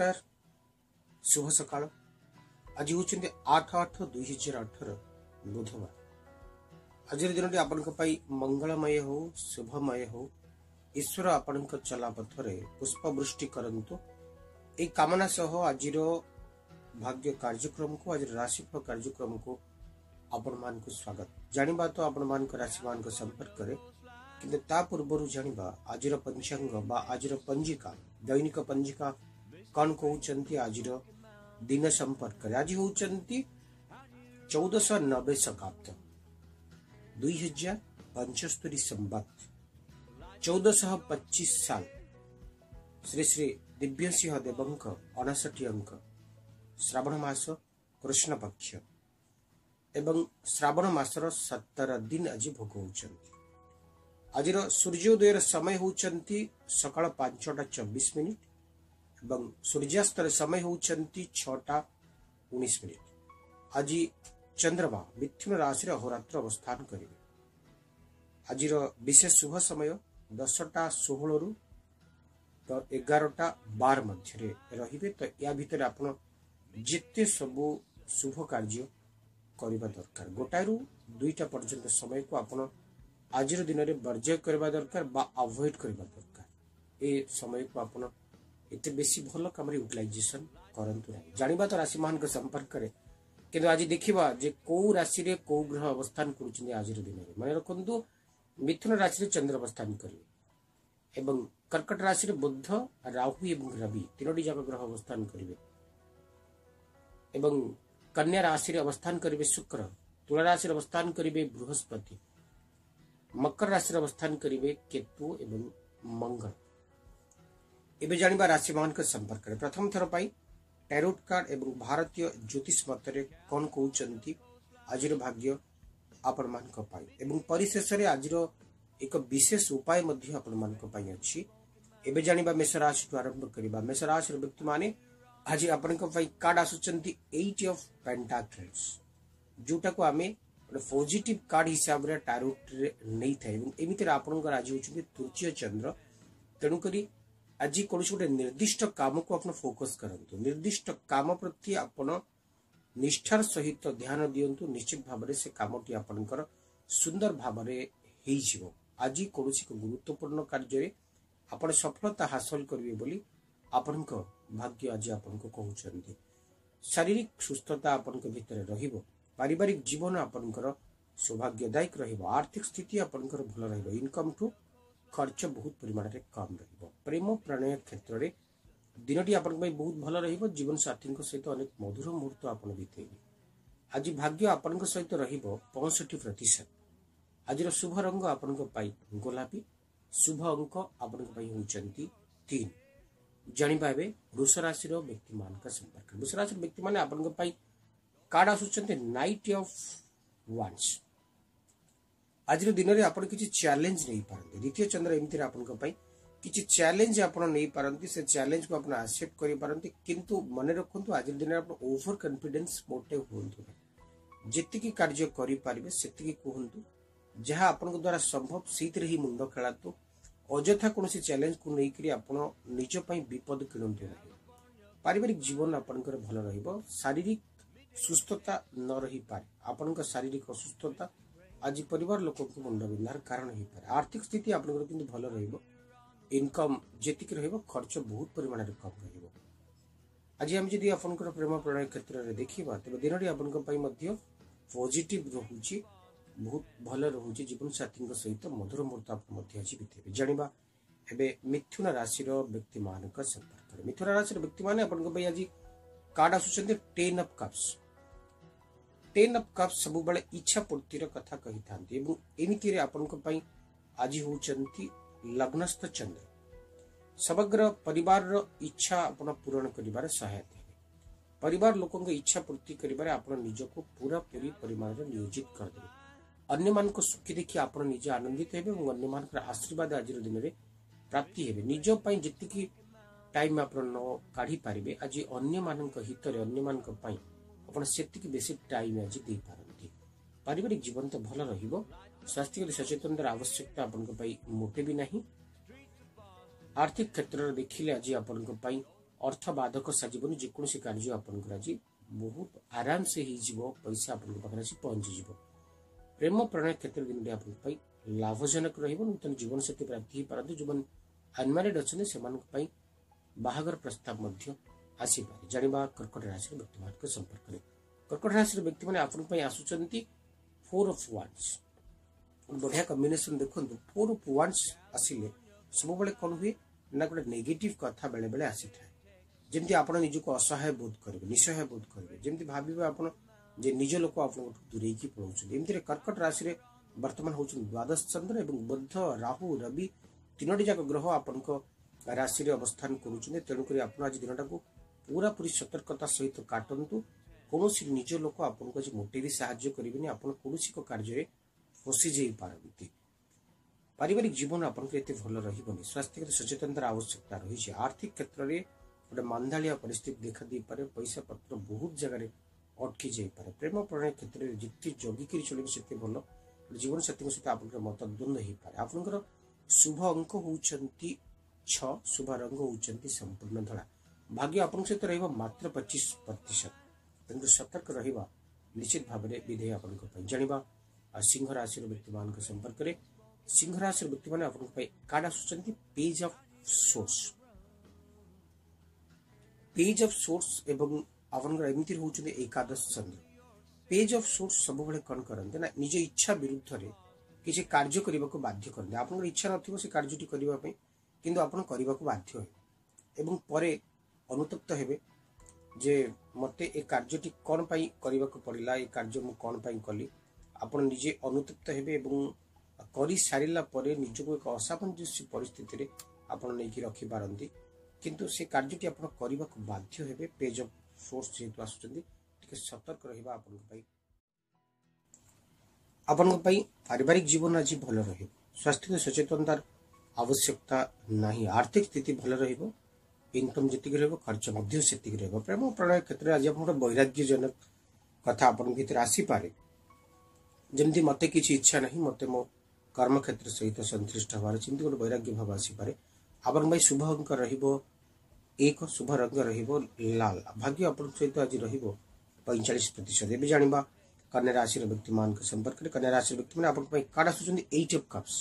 नमस्कार शुभ सका आज हूँ आठ आठ दुईहजार अठर बुधवार आज दिन की आप मंगलमय हो शुभमय हो ईश्वर आपण चलापथ पुष्पवृष्टि करतु एक कामना सह आज भाग्य कार्यक्रम को आज राशिफल कार्यक्रम को आपण मान को स्वागत जानवा तो आपण मान राशि मान संपर्क कि पूर्व जानवा आज पंचांग आज पंजिका दैनिक पंजिका कौन कौन आज दिन संपर्क आज हूँ चौदश नबे शकाब्द दुई हजार पंचस्तरी संबत् चौदहश पचीस साल श्री श्री दिव्य सिंह देव अनाषठी अंक श्रावण मास कृष्ण पक्ष एवं श्रावण मसर सतर दिन आज भोग आज सूर्योदय समय हूँ सका पांचटा चबीश मिनिट ଏବଂ ସୂର୍ଯ୍ୟାସ୍ତର ସମୟ ହେଉଛନ୍ତି ଛଅଟା ଉଣେଇଶ ମିନିଟ୍ ଆଜି ଚନ୍ଦ୍ରମା ମିଥୁନ ରାଶିରେ ଅହରାତ୍ର ଅବସ୍ଥାନ କରିବେ ଆଜିର ବିଶେଷ ଶୁଭ ସମୟ ଦଶଟା ଷୋହଳରୁ ତ ଏଗାରଟା ବାର ମଧ୍ୟରେ ରହିବେ ତ ଏହା ଭିତରେ ଆପଣ ଯେତେ ସବୁ ଶୁଭ କାର୍ଯ୍ୟ କରିବା ଦରକାର ଗୋଟାଏରୁ ଦୁଇଟା ପର୍ଯ୍ୟନ୍ତ ସମୟକୁ ଆପଣ ଆଜିର ଦିନରେ ବର୍ଜ୍ୟ କରିବା ଦରକାର ବା ଆଭଏଡ୍ କରିବା ଦରକାର ଏ ସମୟକୁ ଆପଣ एत बेस भल कम यूटिलइजेसन करूँ ना जाणी तो राशि मान संपर्क कि आज देखा जो कौ राशि कौ ग्रह अवस्थान कर आज दिन में मन रखु मिथुन राशि चंद्र अवस्थान एवं कर्कट राशि बुद्ध राहु एवं रवि तीनो जाक ग्रह अवस्थान एवं कन्या राशि अवस्थान करेंगे शुक्र तुला राशि अवस्थान करेंगे बृहस्पति मकर राशि अवस्थान करेंगे केतु एवं मंगल এবে জাণিবা রাশিমানক সম্পর্কে প্রথম থর পাই ট্যারোট কার্ড এবং ভারতীয় জ্যোতিষ মতরে কণ কৌচন্তি আজির ভাগ্য ଆପଣମାନଙ୍କ ପାଇଁ ଏବଂ ପରିଶେଷରେ ଆଜିର ଏକ ବିଶେଷ ଉପାୟ ମଧ୍ୟ ଆପଣମାନଙ୍କ ପାଇଁ ଅଛି ଏବେ ଜାଣିବା ମେଷରାଶିଠୁ ଆରମ୍ଭ କରିବା ମେଷରାଶିର ବ୍ୟକ୍ତିମାନେ ଆଜି ଆପଣଙ୍କ ପାଇଁ କାର୍ଡ ଆସୁଛନ୍ତି ଏଇଟ୍ ଅଫ୍ ପେଣ୍ଟାକ୍ରେସ୍ ଯୋଉଟାକୁ ଆମେ ଗୋଟେ ପଜିଟିଭ୍ କାର୍ଡ ହିସାବରେ ଟାରୋଟ୍ରେ ନେଇଥାଏ ଏବଂ ଏମିତିରେ ଆପଣଙ୍କର ଆଜି ହେଉଛନ୍ତି ତୃତୀୟ ଚନ୍ଦ୍ର ତେଣୁକରି ଆଜି କୌଣସି ଗୋଟେ ନିର୍ଦ୍ଦିଷ୍ଟ କାମକୁ ଆପଣ ଫୋକସ୍ କରନ୍ତୁ ନିର୍ଦ୍ଦିଷ୍ଟ କାମ ପ୍ରତି ଆପଣ ନିଷ୍ଠାର ସହିତ ଧ୍ୟାନ ଦିଅନ୍ତୁ ନିଶ୍ଚିତ ଭାବରେ ସେ କାମଟି ଆପଣଙ୍କର ସୁନ୍ଦର ଭାବରେ ହେଇଯିବ ଆଜି କୌଣସି ଏକ ଗୁରୁତ୍ୱପୂର୍ଣ୍ଣ କାର୍ଯ୍ୟରେ ଆପଣ ସଫଳତା ହାସଲ କରିବେ ବୋଲି ଆପଣଙ୍କ ଭାଗ୍ୟ ଆଜି ଆପଣଙ୍କୁ କହୁଛନ୍ତି ଶାରୀରିକ ସୁସ୍ଥତା ଆପଣଙ୍କ ଭିତରେ ରହିବ ପାରିବାରିକ ଜୀବନ ଆପଣଙ୍କର ସୌଭାଗ୍ୟଦାୟକ ରହିବ ଆର୍ଥିକ ସ୍ଥିତି ଆପଣଙ୍କର ଭଲ ରହିବ ଇନକମ୍ ଇନକମ୍ଠୁ खर्च बहुत परिमाण में कम रेम प्रणय क्षेत्र में दिन की आप बहुत भल रीवनसाथी सहित अनेक मधुर मुहूर्त आपत बीते आज भाग्य आपण सहित रसठ प्रतिशत आज शुभ रंग आपण गोलापी शुभ अंक आपण तीन जाणी ए वृष राशि व्यक्ति मान संपर्क वृष राशि व्यक्ति मैंने कार्ड आसुच्च नाइट अफ वाश ଆଜିର ଦିନରେ ଆପଣ କିଛି ଚ୍ୟାଲେଞ୍ଜ ନେଇପାରନ୍ତି ଦ୍ୱିତୀୟ ଚନ୍ଦ୍ର ଏମିତିରେ ଆପଣଙ୍କ ପାଇଁ କିଛି ଚ୍ୟାଲେଞ୍ଜ ଆପଣ ନେଇପାରନ୍ତି ସେ ଚ୍ୟାଲେଞ୍ଜକୁ ଆପଣ ଆକ୍ସେପ୍ଟ କରିପାରନ୍ତି କିନ୍ତୁ ମନେ ରଖନ୍ତୁ ଆଜିର ଦିନରେ ଆପଣ ଓଭର କନଫିଡେନ୍ସ ମୋଟେ ହୁଅନ୍ତୁ ନାହିଁ ଯେତିକି କାର୍ଯ୍ୟ କରିପାରିବେ ସେତିକି କୁହନ୍ତୁ ଯାହା ଆପଣଙ୍କ ଦ୍ୱାରା ସମ୍ଭବ ସେଇଥିରେ ହିଁ ମୁଣ୍ଡ ଖେଳାନ୍ତୁ ଅଯଥା କୌଣସି ଚ୍ୟାଲେଞ୍ଜକୁ ନେଇକରି ଆପଣ ନିଜ ପାଇଁ ବିପଦ କିଣନ୍ତୁ ନାହିଁ ପାରିବାରିକ ଜୀବନ ଆପଣଙ୍କର ଭଲ ରହିବ ଶାରୀରିକ ସୁସ୍ଥତା ନ ରହିପାରେ ଆପଣଙ୍କ ଶାରୀରିକ ଅସୁସ୍ଥତା आज पर लोक मुंडार कारण हो पाए आर्थिक स्थित आपंत भल रनकम जीक रर्च बहुत परिमाण में कम रही आज आम जी आप प्रेम प्रणय क्षेत्र में देखा तेज दिन की आपजिट रोच बहुत भल रोच जीवनसाथी सहित मधुर मुहूर्त आज बीतेंगे जाना एवं मिथुन राशि व्यक्ति मान संपर्क मिथुन राशि व्यक्ति मैंने आज card ace of cups ten of cups सब इच्छा पूर्तिर कथा कही था एमती रे आपण आज हूँ लग्नस्थ चंद्र समग्र परिवार रो इच्छा आपण पूरण करिवार सहायता परिवार लोकों इच्छा पूर्ति करिवार पूरा पूरी परिमाण रे नियोजित कर देबे अन्य मान को सुखी देखिए आपण निज आनंदित हेबे और अन्य मान आशीर्वाद आज दिन रे प्राप्ति हे निज पई टाइम आपण न काढ़ी पारिबे आज अन्य मान हित अन्य मान आपक बेस टाइम आज दे पारती पारिवारिक जीवन तो भल रही सचेतन आवश्यकता आप मोटे भी ना आर्थिक क्षेत्र देखिले आज आप अर्थ बाधक साजन जेको कार्य आपकी बहुत आराम से पैसा आपकी पहुंची प्रेम प्रणय क्षेत्र दिन आप लाभजनक रूत जीवन साथी प्राप्ति जो अनमेड अच्छे से बाहर प्रस्ताव आसपे कर्कट राशि व्यक्ति मान संपर्क में कर्कट राशि व्यक्ति मैंने आप आसुच्च फोर अफ वढ़िया कम्बेसन देखते फोर अफ वसिले सब बड़े कौन हुए ना गोटे नेगेटिव कथ बेले बेले आसी था जमी आप असहाय बोध करेंगे निसहाय बोध करेंगे जमी भाव जे निज लोक आप दूरे की पढ़ाऊँ एम कर्कट राशि बर्तमान हूँ द्वादश चंद्र और बुद्ध राहु रवि तीनो जाक ग्रह आपण राशि अवस्थान करेणुक आप दिन ପୁରାପୁରି ସତର୍କତା ସହିତ କାଟନ୍ତୁ କୌଣସି ନିଜ ଲୋକ ଆପଣଙ୍କୁ ଆଜି ମୋଟେ ବି ସାହାଯ୍ୟ କରିବେନି ଆପଣ କୌଣସି ଏକ କାର୍ଯ୍ୟରେ ଫସିଯାଇ ପାରନ୍ତି ପାରିବାରିକ ଜୀବନ ଆପଣଙ୍କର ଏତେ ଭଲ ରହିବନି ସ୍ୱାସ୍ଥ୍ୟଗତ ସଚେତନତାର ଆବଶ୍ୟକତା ରହିଛି ଆର୍ଥିକ କ୍ଷେତ୍ରରେ ଗୋଟେ ମାନ୍ଦାଳିଆ ପରିସ୍ଥିତି ଦେଖାଦେଇପାରେ ପଇସା ପତ୍ର ବହୁତ ଜାଗାରେ ଅଟକି ଯାଇପାରେ ପ୍ରେମ ପ୍ରଣୟ କ୍ଷେତ୍ରରେ ଯେତେ ଜଗିକିରି ଚଳିବେ ସେତେ ଭଲ ଜୀବନସାଥୀଙ୍କ ସହିତ ଆପଣଙ୍କର ମତଦ୍ୱନ୍ଦ୍ୱ ହେଇପାରେ ଆପଣଙ୍କର ଶୁଭ ଅଙ୍କ ହେଉଛନ୍ତି ଛଅ ଶୁଭ ରଙ୍ଗ ହେଉଛନ୍ତି ସମ୍ପୂର୍ଣ୍ଣ ଧଳା ભાગ્ય અપેક્ષિત રહેવા માત્ર પચીસ પ્રતિશત પરંતુ સતર્ક રહેવા નિશ્ચિત ભાવે વિધેય ଆପଣଙ୍କ ପାଇଁ ଜାଣିବା ଆଉ ସିଂହ ରାଶିର ବ୍ୟକ୍ତିମାନଙ୍କ ସମ୍ପର୍କରେ ସିଂହ ରାଶିର ବ୍ୟକ୍ତିମାନେ ଆପଣଙ୍କ ପାଇଁ କାର୍ଡ ଆସୁଛନ୍ତି page of swords page of swords ଏବଂ ଆପଣଙ୍କର ଏମିତି ରହୁଛନ୍ତି ଏକାଦଶ ଚନ୍ଦ୍ର ପେଜ୍ ଅଫ୍ ସୋର୍ସ ସବୁବେଳେ କ'ଣ କରନ୍ତି ନା ନିଜ ଇଚ୍ଛା ବିରୁଦ୍ଧରେ କିଛି କାର୍ଯ୍ୟ କରିବାକୁ ବାଧ୍ୟ କରନ୍ତି ଆପଣଙ୍କର ଇଚ୍ଛା ନଥିବ ସେ କାର୍ଯ୍ୟଟି କରିବା ପାଇଁ କିନ୍ତୁ ଆପଣ କରିବାକୁ ବାଧ୍ୟ ହେବେ ଏବଂ ପରେ ଅନୁତପ୍ତ ହେବେ ଯେ ମୋତେ ଏ କାର୍ଯ୍ୟଟି କ'ଣ ପାଇଁ କରିବାକୁ ପଡ଼ିଲା ଏ କାର୍ଯ୍ୟ ମୁଁ କ'ଣ ପାଇଁ କଲି ଆପଣ ନିଜେ ଅନୁତପ୍ତ ହେବେ ଏବଂ କରିସାରିଲା ପରେ ନିଜକୁ ଏକ ଅସାମଞ୍ଜସ୍ୟ ପରିସ୍ଥିତିରେ ଆପଣ ନେଇକି ରଖିପାରନ୍ତି କିନ୍ତୁ ସେ କାର୍ଯ୍ୟଟି ଆପଣ କରିବାକୁ ବାଧ୍ୟ ହେବେ ପେଜ୍ ଅଫ୍ ଫୋର୍ସ ଯେହେତୁ ଆସୁଛନ୍ତି ଟିକେ ସତର୍କ ରହିବା ଆପଣଙ୍କ ପାଇଁ ଆପଣଙ୍କ ପାଇଁ ପାରିବାରିକ ଜୀବନ ଆଜି ଭଲ ରହିବ ସ୍ୱାସ୍ଥ୍ୟ ସଚେତନତାର ଆବଶ୍ୟକତା ନାହିଁ ଆର୍ଥିକ ସ୍ଥିତି ଭଲ ରହିବ ଇନକମ୍ ଯେତିକି ରହିବ ଖର୍ଚ୍ଚ ମଧ୍ୟ ସେତିକି ରହିବ ପ୍ରେମ ପ୍ରଣୟ କ୍ଷେତ୍ରରେ ଆଜି ଆପଣ ଗୋଟେ ବୈରାଗ୍ୟଜନକ କଥା ଆପଣଙ୍କ ଭିତରେ ଆସିପାରେ ଯେମିତି ମୋତେ କିଛି ଇଚ୍ଛା ନାହିଁ ମୋତେ ମୋ କର୍ମକ୍ଷେତ୍ର ସହିତ ସନ୍ତୁଷ୍ଟ ହେବାର ସେମିତି ଗୋଟେ ବୈରାଗ୍ୟ ଭାବ ଆସିପାରେ ଆପଣଙ୍କ ପାଇଁ ଶୁଭ ଅଙ୍କ ରହିବ ଏକ ଶୁଭ ରଙ୍ଗ ରହିବ ଲାଲ ଭାଗ୍ୟ ଆପଣଙ୍କ ସହିତ ଆଜି ରହିବ ପଇଁଚାଳିଶ ପ୍ରତିଶତ ଏବେ ଜାଣିବା କନ୍ୟା ରାଶିର ବ୍ୟକ୍ତିମାନଙ୍କ ସମ୍ପର୍କରେ କନ୍ୟା ରାଶିର ବ୍ୟକ୍ତିମାନେ ଆପଣଙ୍କ ପାଇଁ କାର୍ଡ଼ ଆସୁଛନ୍ତି eight of cups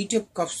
eight of cups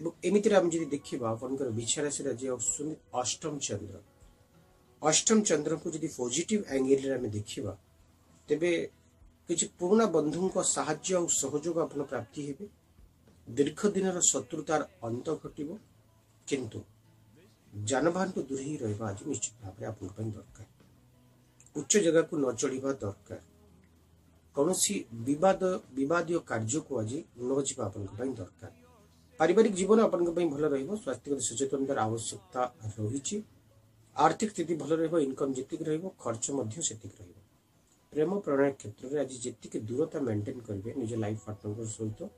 এবং ଏମିତିରେ ଆମେ ଯଦି ଦେଖିବା ଆପଣଙ୍କର ବିଛାରାଶିର ଯେ ଅଛନ୍ତି ଅଷ୍ଟମ ଚନ୍ଦ୍ର ଅଷ୍ଟମ ଚନ୍ଦ୍ରକୁ ଯଦି ପଜିଟିଭ ଆଙ୍ଗେଲରେ ଆମେ ଦେଖିବା ତେବେ କିଛି ପୁରୁଣା ବନ୍ଧୁଙ୍କ ସାହାଯ୍ୟ ଆଉ ସହଯୋଗ ଆପଣ ପ୍ରାପ୍ତି ହେବେ ଦୀର୍ଘ ଦିନର ଶତ୍ରୁତାର ଅନ୍ତ ଘଟିବ କିନ୍ତୁ ଯାନବାହନକୁ ଦୂରେଇ ରହିବା ଆଜି ନିଶ୍ଚିତ ଭାବରେ ଆପଣଙ୍କ ପାଇଁ ଦରକାର ଉଚ୍ଚ ଜାଗାକୁ ନ ଚଢ଼ିବା ଦରକାର କୌଣସି ବିବାଦ ବିବାଦୀୟ କାର୍ଯ୍ୟକୁ ଆଜି ନ ଯିବା ଆପଣଙ୍କ ପାଇଁ ଦରକାର पारिवारिक जीवन आपं भल रगत सचेतनार आवश्यकता रही आर्थिक स्थित भल रनकम जितक रर्च से रेम प्रणय क्षेत्र में आज जी दूरता मेन्टेन करेंगे निज लाइफ पार्टनर सहित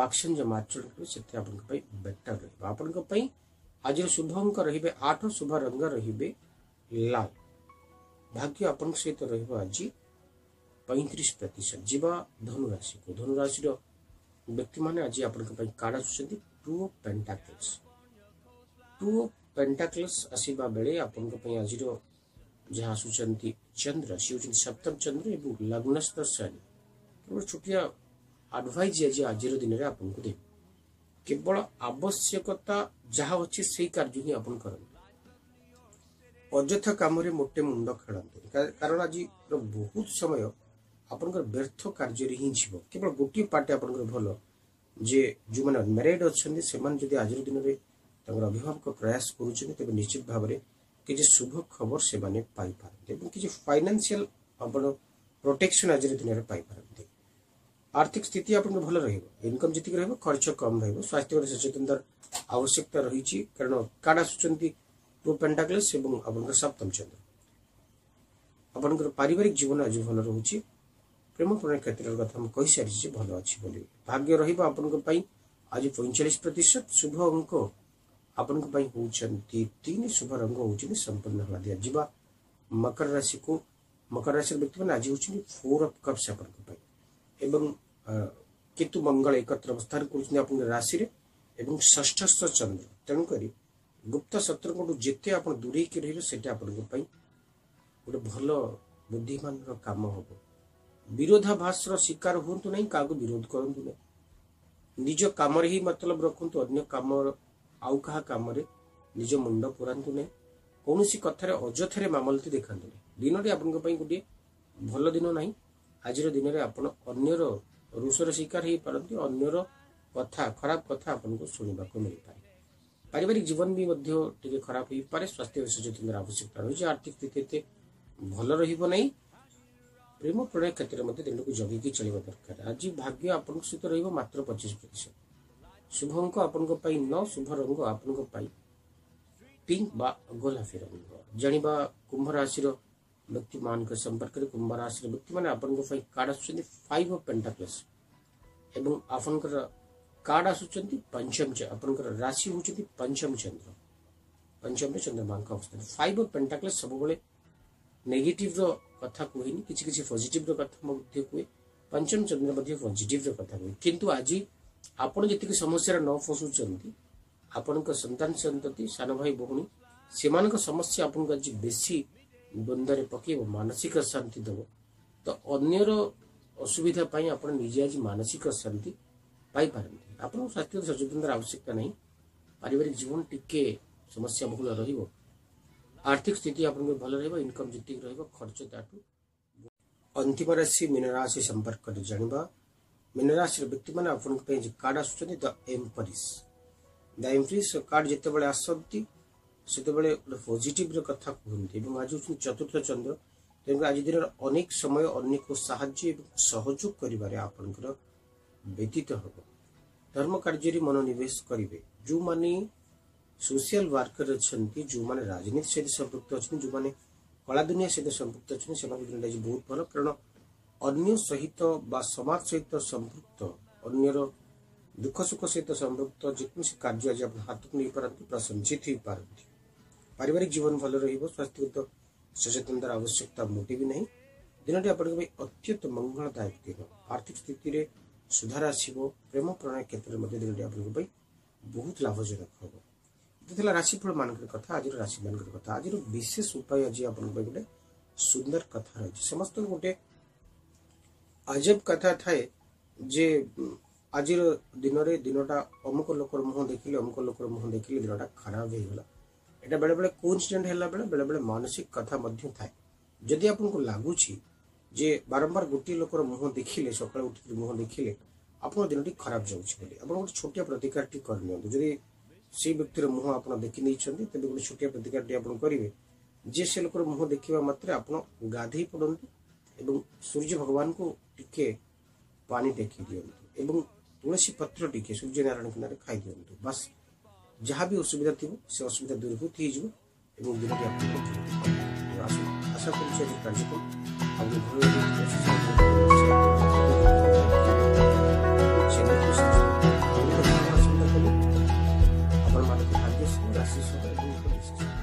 बाक्सेंज आचरण करें बेटर रही आज शुभ शुभंक रे आठ शुभ रंग रे लाल भाग्य आपण सहित रही पैंतीस प्रतिशत जीवा धनुराशि को धनुराशि ବ୍ୟକ୍ତିମାନେ ଆଜି ଆପଣଙ୍କ ପାଇଁ କାର୍ଡ଼ ଆସୁଛନ୍ତି two of pentacles two of pentacles ଆସିବା ବେଳେ ଆପଣଙ୍କ ପାଇଁ ଆଜିର ଯାହା ଆସୁଛନ୍ତି ଚନ୍ଦ୍ର ସେ ହେଉଛନ୍ତି ସପ୍ତମ ଚନ୍ଦ୍ର ଏବଂ ଲଗ୍ନସ୍ଥ ଶନି ଗୋଟେ ଛୋଟିଆ ଆଡ଼ଭାଇଜ୍ ଆଜି ଆଜିର ଦିନରେ ଆପଣଙ୍କୁ ଦେବି କେବଳ ଆବଶ୍ୟକତା ଯାହା ଅଛି ସେଇ କାର୍ଯ୍ୟ ହିଁ ଆପଣ କରନ୍ତୁ ଅଯଥା କାମରେ ମୋଟେ ମୁଣ୍ଡ ଖେଳନ୍ତୁନି କାରଣ ଆଜିର ବହୁତ ସମୟ আপনক ব्यर्थো কার্য রিহি জিবো কেবল গুটি পাটি আপনক ভাল যে যো মান ম্যারেড হছন্দি সেমান যদি আজিৰ দিনৰে তংৰ অভিভাৱক প্ৰয়াস কৰুচে তebe নিশ্চিতভাৱৰে কি যে শুভ খবৰ সেমানে পাই পাব লেব কি যে ফাইনান্সিয়াল আবৰ প্ৰটেকচন আজিৰ দিনৰে পাই পাবলই আৰ্থিক স্থিতি আপনক ভাল ৰহিব ইনকাম जितিক ৰহিব খৰচ কম ৰহিব স্বাস্থ্যগত সচেতনতা আৱশ্যকত ৰহীচি কাৰণ কাডা সূচন্তি টু পেন্টাকল সেবং ভাবনৰ সপ্তম চন্দ্ৰ আপনকৰ পৰিৱাৰিক জীৱন আজি ভাল ৰহীচি प्रेम प्रणय क्षेत्र कथ कही सारी भल अच्छी भाग्य रही आप आज पैंचाश प्रतिशत शुभ अंक आपण तीन शुभ रंग हूँ संपूर्ण हवा दिया जा मकर राशि को मकर राशि व्यक्ति मैंने आज हूँ four of cups Ketu Mangal एकत्र अवस्थान कर राशि एवं ष्ठ चंद्र तेणुक गुप्त शत्रु जिते आप दूरे रही आप गोटे भल बुद्धिमान काम हम ବିରୋଧାଭାସର ଶିକାର ହୁଅନ୍ତୁ ନାହିଁ କାହାକୁ ବିରୋଧ କରନ୍ତୁ ନାହିଁ ନିଜ କାମରେ ହିଁ ମତଲବ ରଖନ୍ତୁ ଅନ୍ୟ କାମ ଆଉ କାହା କାମରେ ନିଜ ମୁଣ୍ଡ ପୁରାନ୍ତୁ ନାହିଁ କୌଣସି କଥାରେ ଅଯଥାରେ ମାମଲତି ଦେଖାନ୍ତୁ ନାହିଁ ଦିନଟି ଆପଣଙ୍କ ପାଇଁ ଗୋଟିଏ ଭଲ ଦିନ ନାହିଁ ଆଜିର ଦିନରେ ଆପଣ ଅନ୍ୟର ରୁଷର ଶିକାର ହେଇପାରନ୍ତି ଅନ୍ୟର କଥା ଖରାପ କଥା ଆପଣଙ୍କୁ ଶୁଣିବାକୁ ମିଳିପାରେ ପାରିବାରିକ ଜୀବନ ବି ମଧ୍ୟ ଟିକେ ଖରାପ ହେଇପାରେ ସ୍ୱାସ୍ଥ୍ୟ ସଚେତନତାର ଆବଶ୍ୟକତା ରହିଛି ଆର୍ଥିକ ସ୍ଥିତି ଏତେ ଭଲ ରହିବ ନାହିଁ प्रेम प्रणय क्षेत्र में दिन को जगिक चलने दरकार आज भाग्य आप रही है मात्र पचिश प्रतिशत शुभ अंक आप न शुभ रंग आपण पिंक गोलाफी रंग जाणी कुंभ राशि व्यक्ति मान संपर्क कुंभ राशि व्यक्ति मैंने कार्ड आसव पेन्टाप्लस एवं आपण कार्ड आसुच्च पंचम राशि हूँ पंचम चंद्र पंचम चंद्रमा फाइव पेन्टाक्लस सब ନେଗେଟିଭ୍ର କଥା କୁହେନି କିଛି କିଛି ପଜିଟିଭ୍ର କଥା ମଧ୍ୟ କୁହେ ପଞ୍ଚମ ଚନ୍ଦ୍ର ମଧ୍ୟ ପଜିଟିଭ୍ର କଥା କୁହେ କିନ୍ତୁ ଆଜି ଆପଣ ଯେତିକି ସମସ୍ୟାରେ ନ ଫସୁଛନ୍ତି ଆପଣଙ୍କ ସନ୍ତାନ ସନ୍ତତି ସାନ ଭାଇ ଭଉଣୀ ସେମାନଙ୍କ ସମସ୍ୟା ଆପଣଙ୍କୁ ଆଜି ବେଶୀ ଦ୍ୱନ୍ଦ୍ୱରେ ପକେଇବ ମାନସିକ ଶାନ୍ତି ଦେବ ତ ଅନ୍ୟର ଅସୁବିଧା ପାଇଁ ଆପଣ ନିଜେ ଆଜି ମାନସିକ ଶାନ୍ତି ପାଇପାରନ୍ତି ଆପଣଙ୍କ ସ୍ୱାସ୍ଥ୍ୟ ସଚେତନତାର ଆବଶ୍ୟକତା ନାହିଁ ପାରିବାରିକ ଜୀବନ ଟିକେ ସମସ୍ୟା ବହୁଳ ରହିବ आर्थिक स्थिति आप भल रहा इनकम जितक रर्च ताठू अंतिम राशि मीन राशि संपर्क जानवा मीन राशि व्यक्ति मैंने कार्ड आस एम्परीस द कार्ड जिते बड़े आस पजिट कथ कहते आज हूँ चतुर्थ चंद्र तेनाली आज दिन अनेक समय अनेक साजोग कर व्यतीत हम धर्म कार्य मनोनिवेश करेंगे जो मानी सोशल वर्कर अच्छा जो मैंने राजनीति सहित संपुक्त अच्छा जो मैंने कला दुनिया सहित संपुक्त अच्छा से बहुत भल कारण अन्न सहित समाज सहित संपुक्त अगर दुख सुख सहित संपुक्त जेकोसी कार्य आज आप हाथ को नहीं पारती प्रसंजित हो पारती पारिवारिक जीवन भल रास्थ्यगत सचेतन आवश्यकता मोटे भी नहीं दिन आप अत्यंत मंगलदायक दिन आर्थिक स्थित सुधार आसो प्रेम प्रणय क्षेत्र में दिन आप बहुत लाभजनक हम ଯେତେବେଳେ ଥିଲା ରାଶିଫଳ ମାନଙ୍କର କଥା ଆଜିର ରାଶିମାନଙ୍କର କଥା ଆଜିର ବିଶେଷ ଉପାୟ ଆଜି ଆପଣଙ୍କ ପାଇଁ ଗୋଟେ ସୁନ୍ଦର କଥା ରହିଛି ସମସ୍ତଙ୍କୁ ଗୋଟେ ଆଜବ କଥା ଥାଏ ଯେ ଆଜିର ଦିନରେ ଦିନଟା ଅମୁକ ଲୋକର ମୁହଁ ଦେଖିଲେ ଅମୁକ ଲୋକର ମୁହଁ ଦେଖିଲେ ଦିନଟା ଖରାପ ହେଇଗଲା ଏଇଟା ବେଳେବେଳେ କୋଇନ୍ସିଡେଣ୍ଟ ହେଲା ବେଳେ ବେଳେବେଳେ ମାନସିକ କଥା ମଧ୍ୟ ଥାଏ ଯଦି ଆପଣଙ୍କୁ ଲାଗୁଛି ଯେ ବାରମ୍ବାର ଗୋଟିଏ ଲୋକର ମୁହଁ ଦେଖିଲେ ସକାଳୁ ଉଠିକି ମୁହଁ ଦେଖିଲେ ଆପଣଙ୍କ ଦିନଟି ଖରାପ ଯାଉଛି ବୋଲି ଆପଣ ଗୋଟେ ଛୋଟିଆ ପ୍ରତିକାରଟି କରିନିଅନ୍ତୁ ଯଦି से व्यक्ति मुह आप देखी नहीं तेज गोटे छोटिया प्रतिकार करेंगे जे से लोकर मुह देखा मात्र आप गाध पड़ती सूर्य भगवान को टी पानी टेक दिखाँ तुसी पत्र टी सूर्य नारायण किनारे खाई दिखाँ बास जहाँ भी असुविधा थी से असुविधा दूरभूत हो आशा कर Иисуса Христа.